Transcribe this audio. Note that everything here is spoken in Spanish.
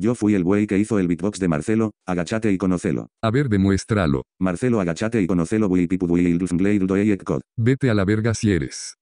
Yo fui el buey que hizo el beatbox de Marcelo, agachate y conocelo. A ver, demuéstralo. Marcelo agachate y conocelo bui pipu bui il. E, Vete a la verga si eres.